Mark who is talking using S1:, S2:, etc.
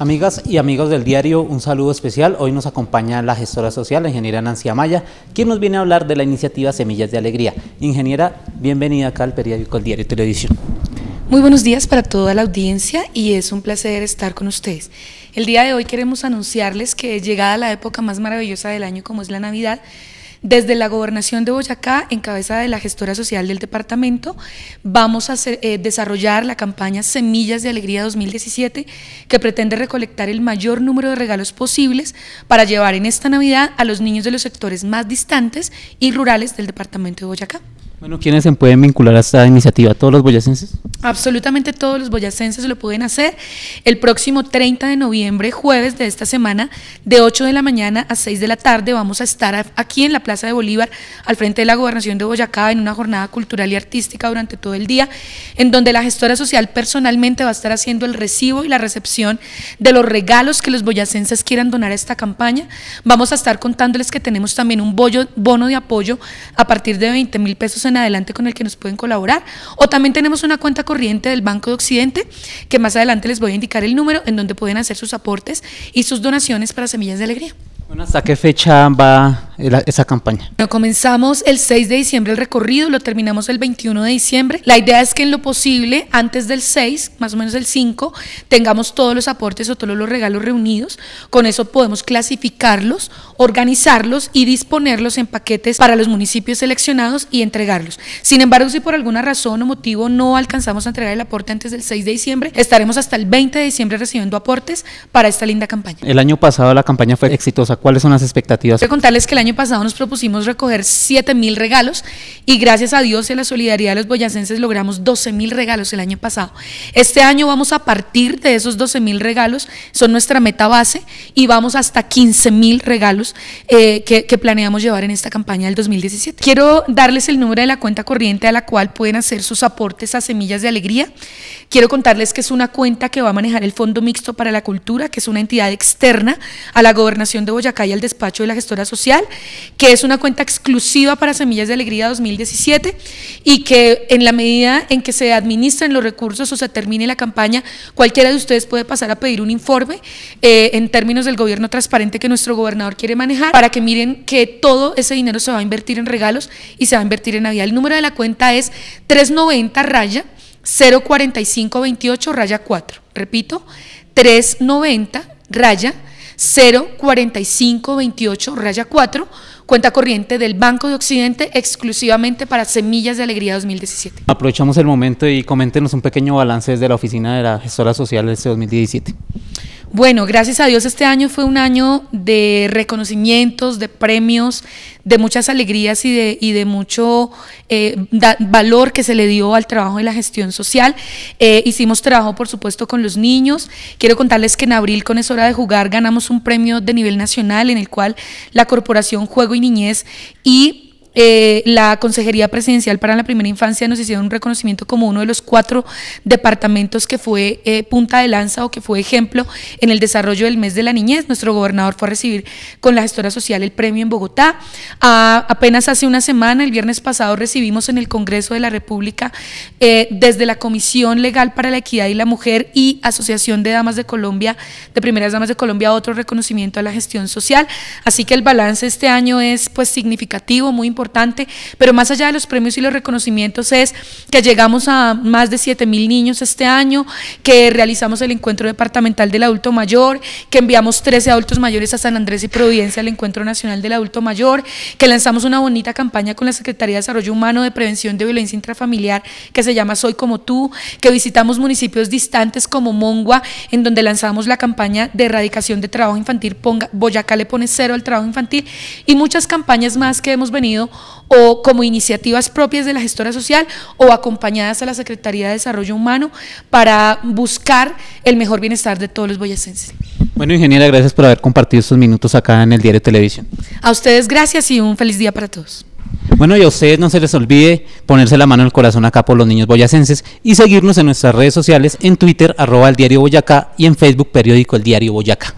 S1: Amigas y amigos del diario, un saludo especial. Hoy nos acompaña la gestora social, la ingeniera Nancy Amaya, quien nos viene a hablar de la iniciativa Semillas de Alegría. Ingeniera, bienvenida acá al periódico El Diario Televisión.
S2: Muy buenos días para toda la audiencia y es un placer estar con ustedes. El día de hoy queremos anunciarles que llegada la época más maravillosa del año como es la Navidad, desde la gobernación de Boyacá, en cabeza de la gestora social del departamento, vamos a eh, desarrollar la campaña Semillas de Alegría 2017, que pretende recolectar el mayor número de regalos posibles para llevar en esta Navidad a los niños de los sectores más distantes y rurales del departamento de Boyacá.
S1: Bueno, ¿quiénes se pueden vincular a esta iniciativa? ¿Todos los boyacenses?
S2: Absolutamente todos los boyacenses lo pueden hacer. El próximo 30 de noviembre, jueves de esta semana, de 8 de la mañana a 6 de la tarde, vamos a estar aquí en la Plaza de Bolívar, al frente de la Gobernación de Boyacá, en una jornada cultural y artística durante todo el día, en donde la gestora social personalmente va a estar haciendo el recibo y la recepción de los regalos que los boyacenses quieran donar a esta campaña. Vamos a estar contándoles que tenemos también un bono de apoyo a partir de 20 mil pesos en adelante con el que nos pueden colaborar. O también tenemos una cuenta corriente del Banco de Occidente, que más adelante les voy a indicar el número en donde pueden hacer sus aportes y sus donaciones para Semillas de Alegría.
S1: Bueno, ¿hasta qué fecha va esa campaña?
S2: Bueno, comenzamos el 6 de diciembre el recorrido, lo terminamos el 21 de diciembre. La idea es que en lo posible, antes del 6, más o menos el 5, tengamos todos los aportes o todos los regalos reunidos. Con eso podemos clasificarlos, organizarlos y disponerlos en paquetes para los municipios seleccionados y entregarlos. Sin embargo, si por alguna razón o motivo no alcanzamos a entregar el aporte antes del 6 de diciembre, estaremos hasta el 20 de diciembre recibiendo aportes para esta linda campaña.
S1: El año pasado la campaña fue exitosa ¿Cuáles son las expectativas?
S2: Quiero contarles que el año pasado nos propusimos recoger 7 mil regalos y gracias a Dios y a la solidaridad de los boyacenses logramos 12 mil regalos el año pasado. Este año vamos a partir de esos 12 mil regalos, son nuestra meta base y vamos hasta 15 mil regalos eh, que, que planeamos llevar en esta campaña del 2017. Quiero darles el número de la cuenta corriente a la cual pueden hacer sus aportes a Semillas de Alegría. Quiero contarles que es una cuenta que va a manejar el Fondo Mixto para la Cultura, que es una entidad externa a la gobernación de Boyacá acá y al despacho de la gestora social, que es una cuenta exclusiva para Semillas de Alegría 2017 y que en la medida en que se administren los recursos o se termine la campaña, cualquiera de ustedes puede pasar a pedir un informe eh, en términos del gobierno transparente que nuestro gobernador quiere manejar para que miren que todo ese dinero se va a invertir en regalos y se va a invertir en Navidad. El número de la cuenta es 390 raya 04528 raya 4. Repito, 390 raya 04528 raya 4, cuenta corriente del Banco de Occidente exclusivamente para Semillas de Alegría 2017.
S1: Aprovechamos el momento y coméntenos un pequeño balance desde la oficina de la gestora social de este 2017.
S2: Bueno, gracias a Dios este año fue un año de reconocimientos, de premios, de muchas alegrías y de, mucho eh, valor que se le dio al trabajo de la gestión social. Eh, hicimos trabajo, por supuesto, con los niños. Quiero contarles que en abril, con Es Hora de Jugar, ganamos un premio de nivel nacional en el cual la Corporación Juego y Niñez y eh, la Consejería Presidencial para la Primera Infancia nos hicieron un reconocimiento como uno de los cuatro departamentos que fue eh, punta de lanza o que fue ejemplo en el desarrollo del mes de la niñez. Nuestro gobernador fue a recibir con la gestora social el premio en Bogotá. apenas hace una semana, el viernes pasado, recibimos en el Congreso de la República eh, desde la Comisión Legal para la Equidad y la Mujer y Asociación de Damas de Colombia, de Primeras Damas de Colombia, otro reconocimiento a la gestión social. Así que el balance este año es pues significativo, muy pero más allá de los premios y los reconocimientos es que llegamos a más de 7 mil niños este año, que realizamos el encuentro departamental del adulto mayor, que enviamos 13 adultos mayores a San Andrés y Providencia al encuentro nacional del adulto mayor, que lanzamos una bonita campaña con la Secretaría de Desarrollo Humano de Prevención de Violencia Intrafamiliar que se llama Soy como tú, que visitamos municipios distantes como Mongua, en donde lanzamos la campaña de erradicación de trabajo infantil, Ponga, Boyacá le pone cero al trabajo infantil y muchas campañas más que hemos venido o como iniciativas propias de la gestora social o acompañadas a la Secretaría de Desarrollo Humano para buscar el mejor bienestar de todos los boyacenses.
S1: Bueno, ingeniera, gracias por haber compartido estos minutos acá en el Diario Televisión.
S2: A ustedes gracias y un feliz día para todos.
S1: Bueno, y a ustedes no se les olvide ponerse la mano en el corazón acá por los niños boyacenses y seguirnos en nuestras redes sociales en Twitter, arroba el diario Boyacá y en Facebook, periódico El Diario Boyacá.